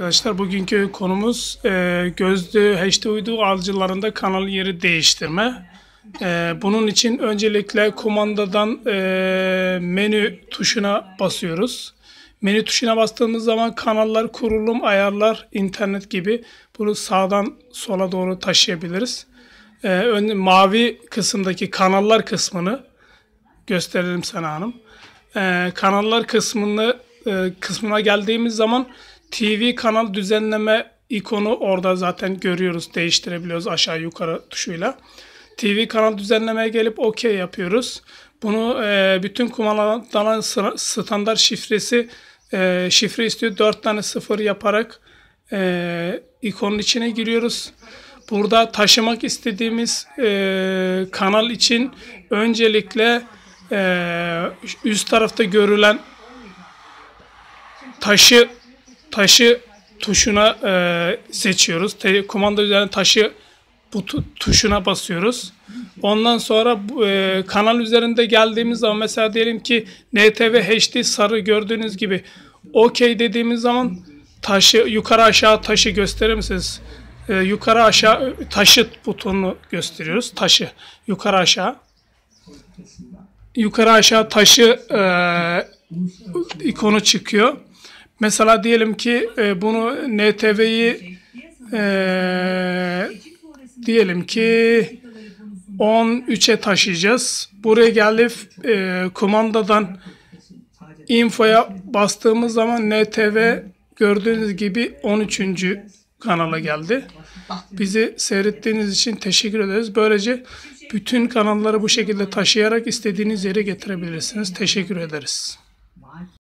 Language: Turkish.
arkadaşlar. Bugünkü konumuz e, gözlü HD uydu alıcılarında kanal yeri değiştirme. E, bunun için öncelikle kumandadan e, menü tuşuna basıyoruz. Menü tuşuna bastığımız zaman kanallar, kurulum, ayarlar, internet gibi bunu sağdan sola doğru taşıyabiliriz. E, ön, mavi kısımdaki kanallar kısmını gösterelim sana hanım. E, kanallar kısmını e, kısmına geldiğimiz zaman TV kanal düzenleme ikonu orada zaten görüyoruz. Değiştirebiliyoruz aşağı yukarı tuşuyla. TV kanal düzenlemeye gelip OK yapıyoruz. Bunu e, bütün kumandaların standart şifresi e, şifre istiyor. 4 tane sıfır yaparak e, ikonun içine giriyoruz. Burada taşımak istediğimiz e, kanal için öncelikle e, üst tarafta görülen taşı taşı tuşuna e, seçiyoruz. Te, kumanda üzerine taşı bu tu- tuşuna basıyoruz. Ondan sonra e, kanal üzerinde geldiğimiz zaman mesela diyelim ki NTV HD sarı gördüğünüz gibi OK dediğimiz zaman taşı yukarı aşağı taşı gösterir misiniz? E, yukarı aşağı taşıt butonunu gösteriyoruz. Taşı yukarı aşağı yukarı aşağı taşı e, ikonu çıkıyor. Mesela diyelim ki e, bunu NTV'yi e, diyelim ki 13'e taşıyacağız. Buraya gelip e, kumandadan infoya bastığımız zaman NTV gördüğünüz gibi 13. kanala geldi. Bizi seyrettiğiniz için teşekkür ederiz. Böylece bütün kanalları bu şekilde taşıyarak istediğiniz yere getirebilirsiniz. Teşekkür ederiz.